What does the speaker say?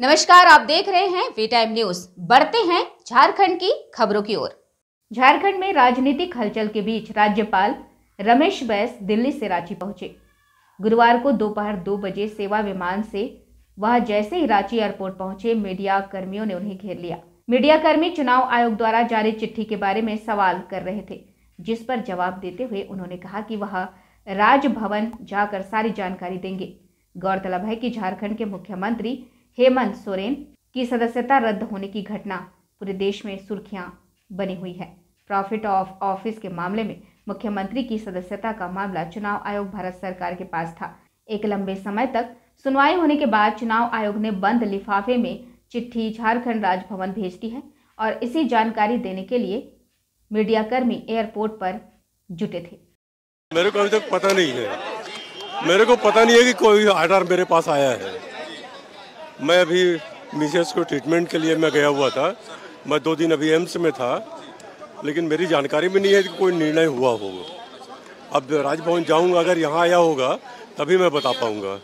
नमस्कार, आप देख रहे हैं वी टाइम न्यूज़ बढ़ते हैं झारखंड की खबरों की ओर। झारखंड में राजनीतिक हलचल के बीच राज्यपाल रमेश बैस दिल्ली से रांची पहुँचे। गुरुवार को दोपहर दो बजे सेवा विमान से वह जैसे ही रांची एयरपोर्ट पहुँचे, मीडिया कर्मियों ने उन्हें घेर लिया। मीडिया कर्मी चुनाव आयोग द्वारा जारी चिट्ठी के बारे में सवाल कर रहे थे, जिस पर जवाब देते हुए उन्होंने कहा कि वह राजभवन जाकर सारी जानकारी देंगे। गौरतलब है कि झारखंड के मुख्यमंत्री हेमंत सोरेन की सदस्यता रद्द होने की घटना पूरे देश में सुर्खियाँ बनी हुई है। प्रॉफिट ऑफ़ ऑफ़िस के मामले में मुख्यमंत्री की सदस्यता का मामला चुनाव आयोग भारत सरकार के पास था। एक लंबे समय तक सुनवाई होने के बाद चुनाव आयोग ने बंद लिफाफे में चिट्ठी झारखंड राजभवन भेज दी है और इसी जानकारी देने के लिए मीडियाकर्मी एयरपोर्ट पर जुटे थे। मेरे को अभी तक पता नहीं है। मेरे को पता नहीं है कि कोई आर्डर मेरे पास आया है। मैं अभी मिसेस को ट्रीटमेंट के लिए मैं गया हुआ था। मैं दो दिन अभी एम्स में था, लेकिन मेरी जानकारी भी नहीं है कि कोई निर्णय हुआ होगा। अब राजभवन जाऊँगा, अगर यहाँ आया होगा, तभी मैं बता पाऊँगा।